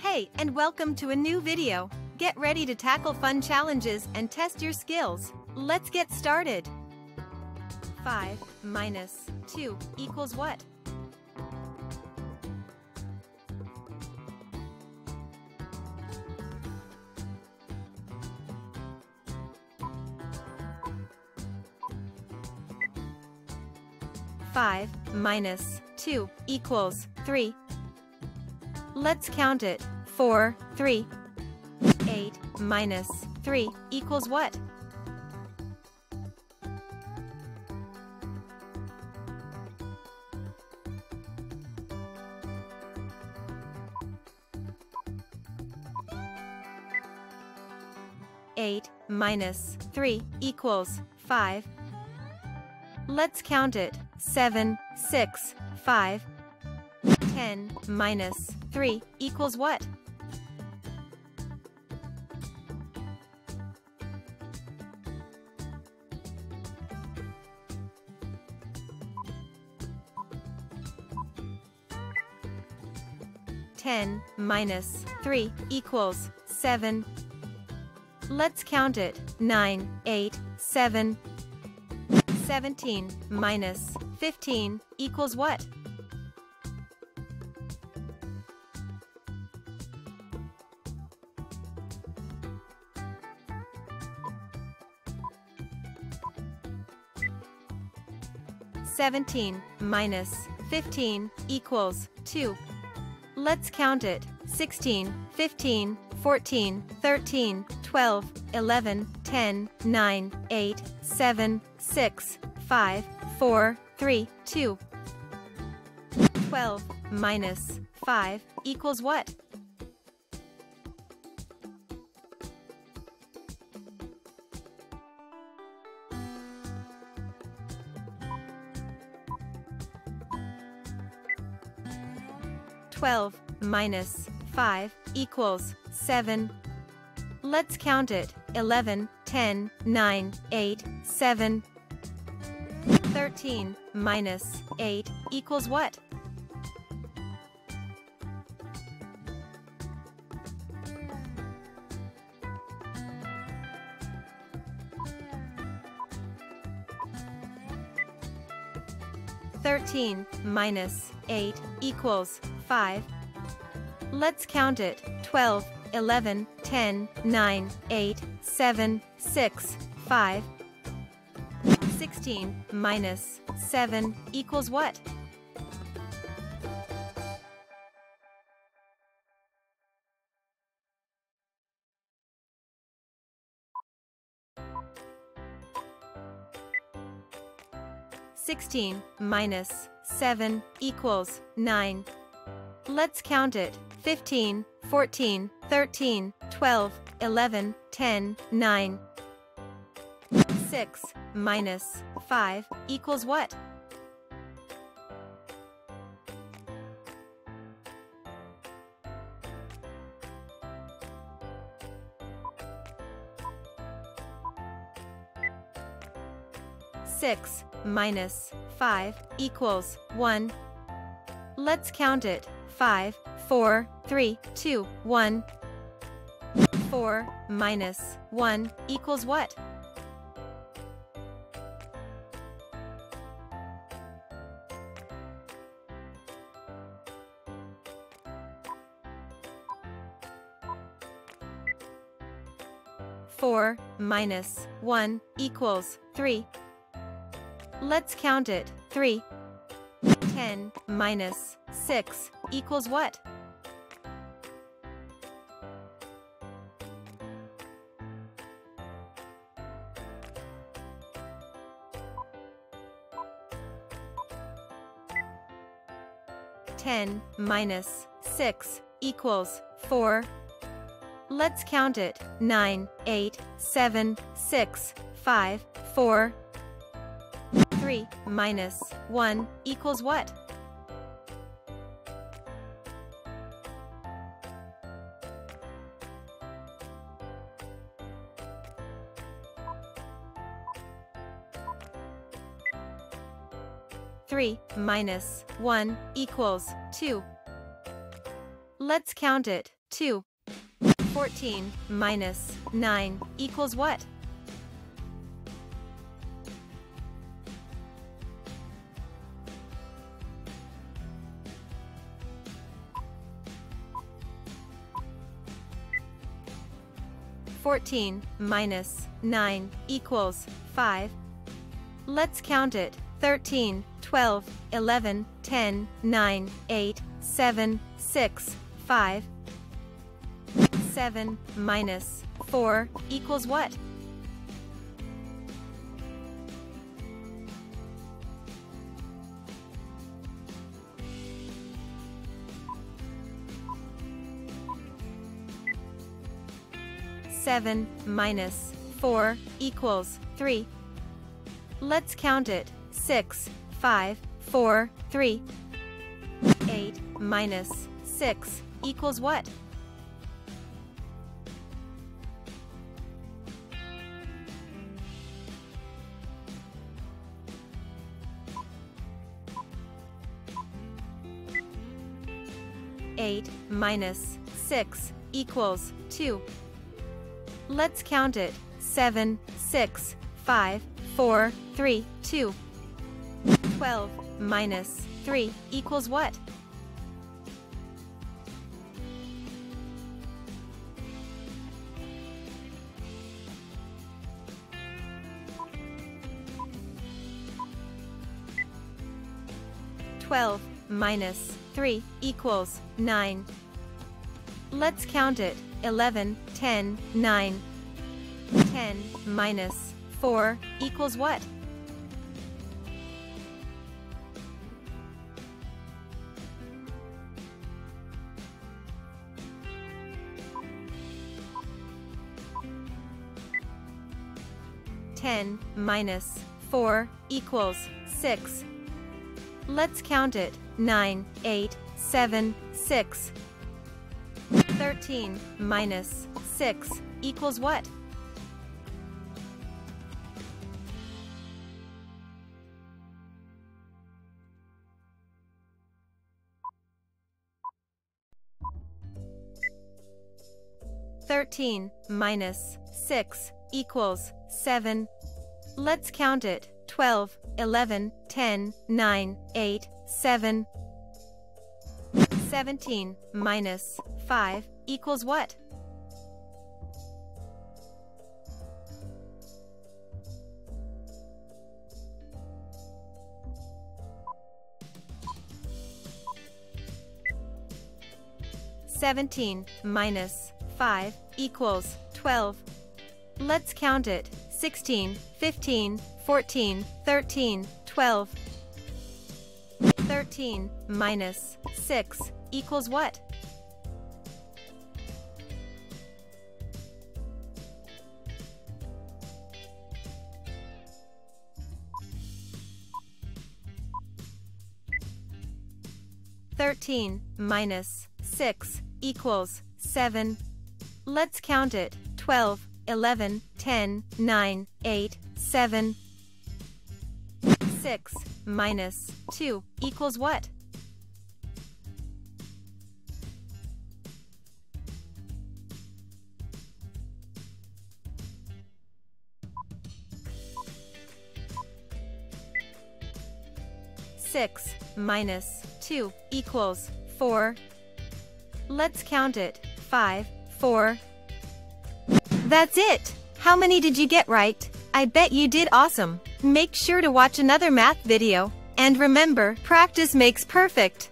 Hey, and welcome to a new video. Get ready to tackle fun challenges and test your skills. Let's get started. 5 minus 2 equals what? Five minus two equals three. Let's count it. Four, three. Eight minus three equals what? Eight minus three equals five. Let's count it. Seven, six, five. Ten minus three equals what? Ten minus three equals seven. Let's count it. Nine, eight, seven. Seventeen minus fifteen equals what? Seventeen minus fifteen equals two. Let's count it. 16, 15, 14, 13, 12, 11, 10, 9, 8, 7, 6, 5, 4, 3, 2. 12 minus 5 equals what? Twelve minus five equals seven. Let's count it. 11, 10, 9, 8, 7. 13 minus 8 equals what? Thirteen minus eight equals five. Let's count it. Twelve, eleven, ten, nine, eight, seven, six, five. 16 minus 7 equals what? Sixteen minus seven equals nine. Let's count it. 15, 14, 13, 12, 11, 10, 9. 6 minus 5 equals what? Six minus five equals one. Let's count it. Five, four, three, two, one. Four minus one equals what? 4 minus 1 equals 3. Let's count it. 3. 10 minus 6 equals what? Ten minus six equals four. Let's count it. 9, 8, 7, 6, 5, 4. 3 minus 1 equals what? Three minus one equals two. Let's count it. 2. 14 minus 9 equals what? Fourteen minus nine equals five. Let's count it. 13, 12, 11, 10, 9, 8, 7, 6, 5. 7 minus 4 equals what? Seven minus four equals three. Let's count it. Six, five, four, three. Eight minus six equals what? Eight minus six equals two. Let's count it. Seven, six, five, four, three, two. Twelve minus three equals what? Twelve minus three equals nine. Let's count it. 11, 10, 9. 10 minus 4 equals what? Ten minus four equals six. Let's count it. Nine, eight, seven, six. 13 minus 6 equals what? Thirteen minus six equals seven. Let's count it. 12, 11, 10, 9, 8, 7. 17 minus 5 equals what? Seventeen minus five equals twelve. Let's count it. Sixteen, fifteen, fourteen, thirteen, twelve. Thirteen minus six equals what? Thirteen minus six equals seven. Let's count it. Twelve, eleven, ten, nine, eight, seven. Six minus two equals what? Six minus two equals four. Let's count it. Five, four. That's it! How many did you get right? I bet you did awesome. Make sure to watch another math video. And remember, practice makes perfect.